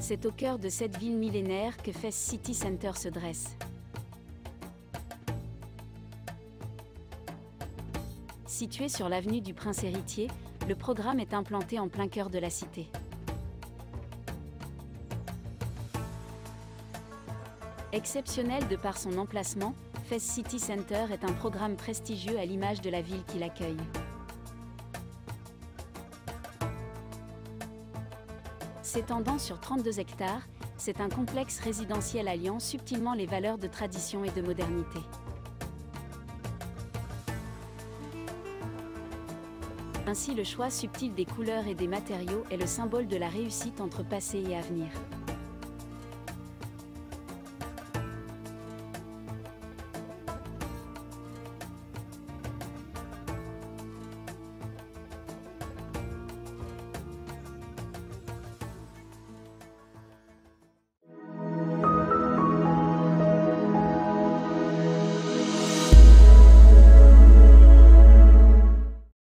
C'est au cœur de cette ville millénaire que Fes City Center se dresse. Situé sur l'avenue du Prince Héritier, le programme est implanté en plein cœur de la cité. Exceptionnel de par son emplacement, Fes City Center est un programme prestigieux à l'image de la ville qui l'accueille. S'étendant sur 32 hectares, c'est un complexe résidentiel alliant subtilement les valeurs de tradition et de modernité. Ainsi le choix subtil des couleurs et des matériaux est le symbole de la réussite entre passé et avenir.